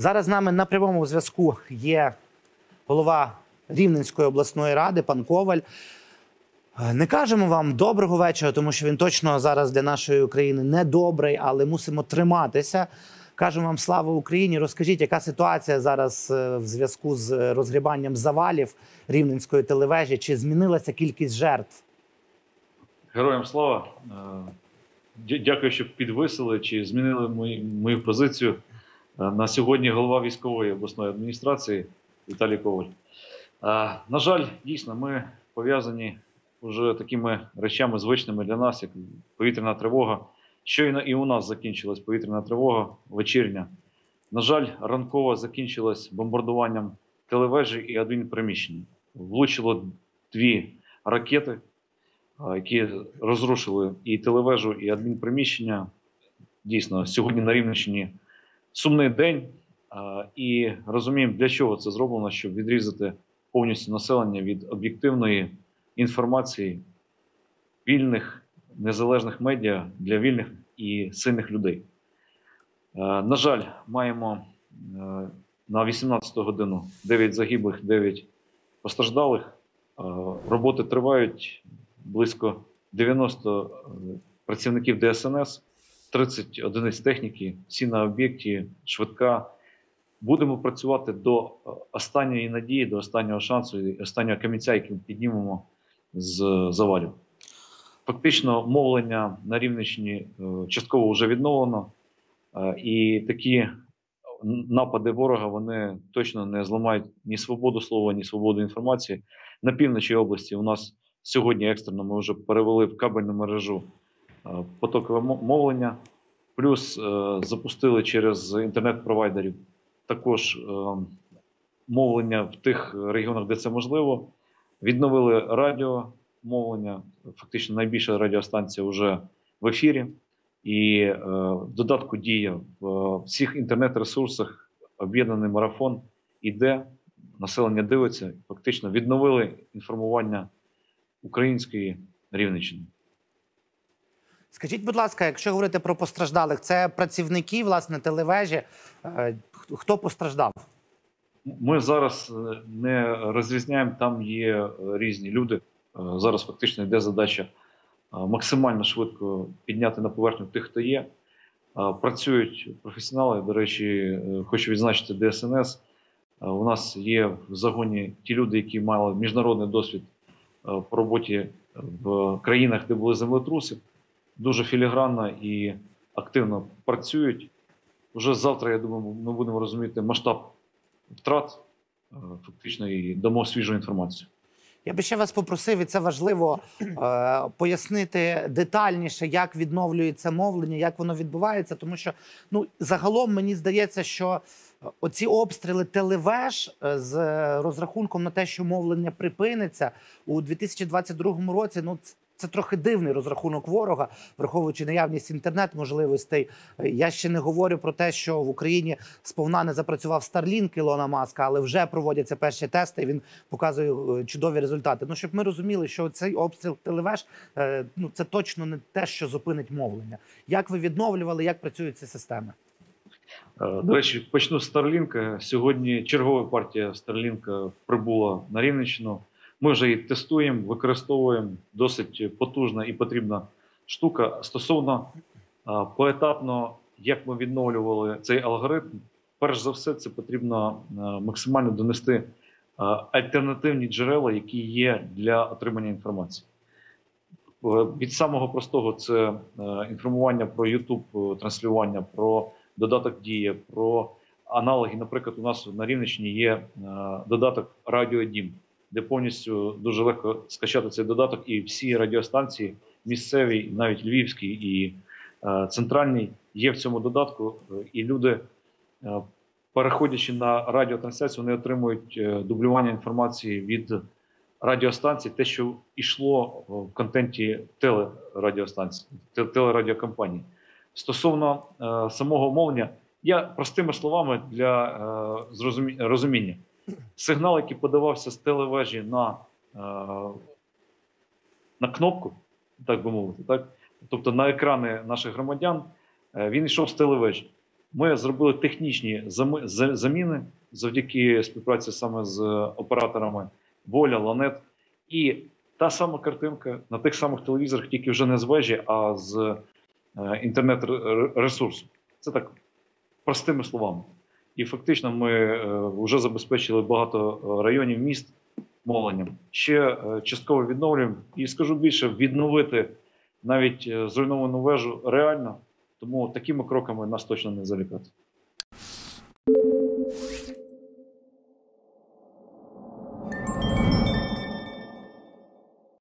Зараз з нами на прямому зв'язку є голова Рівненської обласної ради, пан Коваль. Не кажемо вам доброго вечора, тому що він точно зараз для нашої України не добрий, але мусимо триматися. Кажемо вам слава Україні. Розкажіть, яка ситуація зараз е, в зв'язку з розгрібанням завалів рівненської телевежі? Чи змінилася кількість жертв? Героям слава. Е, Дякую, що підвисили чи змінили мою позицію. Е, На сьогодні голова військової обласної адміністрації Віталій Коваль. Е, На жаль, дійсно, ми пов'язані вже такими речами звичними для нас, як повітряна тривога. Щойно і у нас закінчилась повітряна тривога вечірня. На жаль, ранкова закінчилась бомбардуванням телевежі і адмінприміщення. Влучило дві ракети які розрушили і телевежу, і адмінприміщення. Дійсно, сьогодні на Рівненщині сумний день, і розуміємо, для чого це зроблено, щоб відрізати повністю населення від об'єктивної інформації вільних незалежних медіа для вільних і сильних людей. На жаль, маємо е, на 18 годину 9 загиблих, 9 постраждалих. Роботи тривають близько 90 е, працівників ДСНС, 30 одиниць техніки, всі на об'єкті, швидка. Будемо працювати до е, останньої надії, до останнього шансу і останнього камінця, який піднімемо з завалів. Фактично, мовлення на Рівненщині е, частково вже відновлено, е, і такі напади ворога вони точно не зламають ні свободу слова, ні свободу інформації. На півночі області у нас сьогодні екстрено ми вже перевели в кабельну мережу потокове мовлення, плюс е, запустили через інтернет-провайдерів також е, мовлення в тих регіонах, де це можливо. Відновили радіомовлення. Фактично найбільша радіостанція вже в ефірі. І е, в додатку дія в всіх інтернет-ресурсах об'єднаний марафон іде, населення дивиться. Фактично відновили інформування української Рівненщини. Скажіть, будь ласка, якщо говорити про постраждалих, це працівники власне телевежі. Е, Хто постраждав? Ми зараз е, не розрізняємо, там є е, різні люди. Зараз фактично йде задача максимально швидко підняти на поверхню тих, хто є. Працюють професіонали. До речі, хочу відзначити ДСНС. У нас є в загоні ті люди, які мали міжнародний досвід по роботі в країнах, де були землетруси. Дуже філігранно і активно працюють. Уже завтра, я думаю, ми будемо розуміти масштаб втрат, е, фактично, і дамо свіжу інформацію. Я би ще вас попросив, і це важливо е, пояснити детальніше, як відновлюється мовлення, як воно відбувається. Тому що ну загалом мені здається, що оці обстріли телевеж е, з розрахунком на те, що мовлення припиниться у 2022 році. Ну це трохи дивний розрахунок ворога, враховуючи наявність інтернет-можливостей. Е, Я ще не говорю про те, що в Україні сповна не запрацював Starlink Ілона Маска, але вже проводяться перші тести. і Він показує е, чудові результати. Ну щоб ми розуміли, що цей обстріл телевеж е, ну це точно не те, що зупинить мовлення. Як ви відновлювали, як працюють ці системи? До речі, почну з Starlink. Сьогодні чергова партія Starlink прибула на Рівненщину. Ми вже її тестуємо, використовуємо досить потужна і потрібна штука. Стосовно поетапно, як ми відновлювали цей алгоритм, перш за все, це потрібно максимально донести альтернативні джерела, які є для отримання інформації. Е, Від самого простого це е, інформування про YouTube, е, транслювання, про додаток Дія, про аналоги. Наприклад, у нас на Рівненщині є додаток Радіо Дім, де повністю дуже легко скачати цей додаток, і всі радіостанції, місцеві, навіть львівські і е, центральні, є в цьому додатку, е, і люди. е, Переходячи на радіотрансляцію, вони отримують дублювання інформації від радіостанцій, те, що йшло в контенті телерадіостанцій, те- телерадіокомпаній. Стосовно самого мовлення, я простими словами для розуміння. Сигнал, який подавався з телевежі на, е, на кнопку, так би мовити, так? тобто на екрани наших громадян, е, він йшов з телевежі. Ми зробили технічні заміни завдяки співпраці саме з операторами Воля, Ланет. І та сама картинка на тих самих телевізорах, тільки вже не з вежі, а з е, інтернет-ресурсу. Це так простими словами. І фактично ми е, вже забезпечили багато е, районів міст мовленням. Ще е, частково відновлюємо. І скажу більше, відновити навіть зруйновану вежу реально. Тому такими кроками нас точно не залякати.